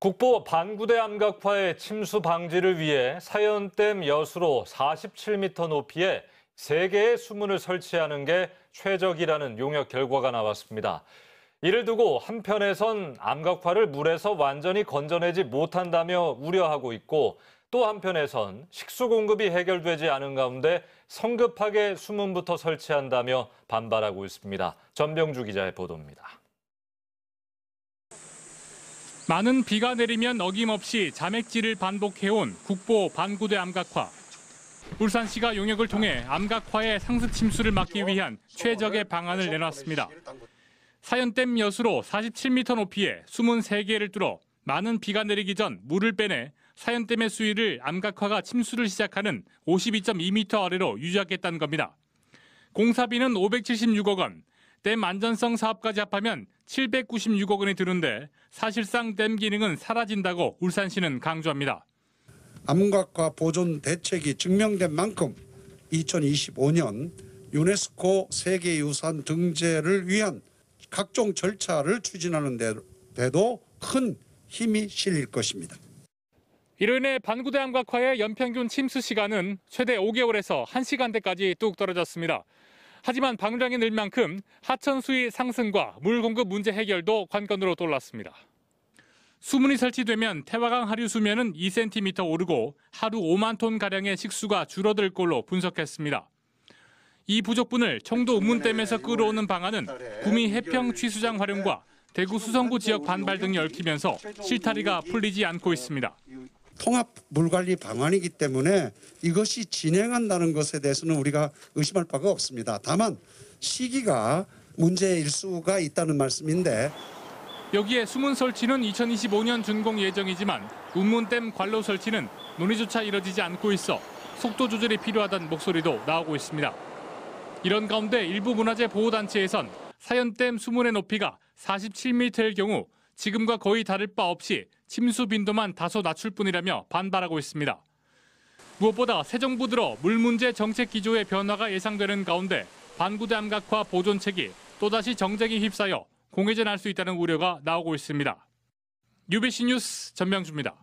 국보 반구대 암각화의 침수 방지를 위해 사연댐 여수로 47m 높이에 3개의 수문을 설치하는 게 최적이라는 용역 결과가 나왔습니다. 이를 두고 한편에선 암각화를 물에서 완전히 건져내지 못한다며 우려하고 있고 또 한편에선 식수 공급이 해결되지 않은 가운데 성급하게 수문부터 설치한다며 반발하고 있습니다. 전병주 기자의 보도입니다. 많은 비가 내리면 어김없이 자맥질을 반복해온 국보 반구대 암각화. 울산시가 용역을 통해 암각화의 상습 침수를 막기 위한 최적의 방안을 내놨습니다. 사연댐 여수로 47m 높이에 숨은 3개를 뚫어 많은 비가 내리기 전 물을 빼내 사연댐의 수위를 암각화가 침수를 시작하는 52.2m 아래로 유지하겠다는 겁니다. 공사비는 576억 원, 댐 안전성 사업까지 합하면 796억 원이 드는데 사실상 댐 기능은 사라진다고 울산시는 강조합니다. 암각화 보존 대책이 증명된 만큼 2025년 유네스코 세계유산 등재를 위한 각종 절차를 추진하는 데도 큰 힘이 실릴 것입니다. 이로 인해 반구대 암각화의 연평균 침수 시간은 최대 5개월에서 1시간대까지 뚝 떨어졌습니다. 하지만 방류량이 늘 만큼 하천 수위 상승과 물 공급 문제 해결도 관건으로 떠올랐습니다. 수문이 설치되면 태화강 하류 수면은 2cm 오르고 하루 5만 톤 가량의 식수가 줄어들 걸로 분석했습니다. 이 부족분을 청도 우문댐에서 끌어오는 방안은 구미 해평 취수장 활용과 대구 수성구 지역 반발 등이 얽히면서 실타리가 풀리지 않고 있습니다. 통합 물관리 방안이기 때문에 이것이 진행한다는 것에 대해서는 우리가 의심할 바가 없습니다. 다만 시기가 문제일 수가 있다는 말씀인데 여기에 수문 설치는 2025년 준공 예정이지만 운문댐 관로 설치는 논의조차 이뤄지지 않고 있어 속도 조절이 필요하다는 목소리도 나오고 있습니다. 이런 가운데 일부 문화재 보호단체에선 사연댐 수문의 높이가 47m일 경우 지금과 거의 다를 바 없이 침수 빈도만 다소 낮출 뿐이라며 반발하고 있습니다. 무엇보다 새 정부 들어 물 문제 정책 기조의 변화가 예상되는 가운데 반구대 암각화 보존책이 또다시 정쟁이 휩싸여 공회전할 수 있다는 우려가 나오고 있습니다. UBC 뉴스 전명주입니다.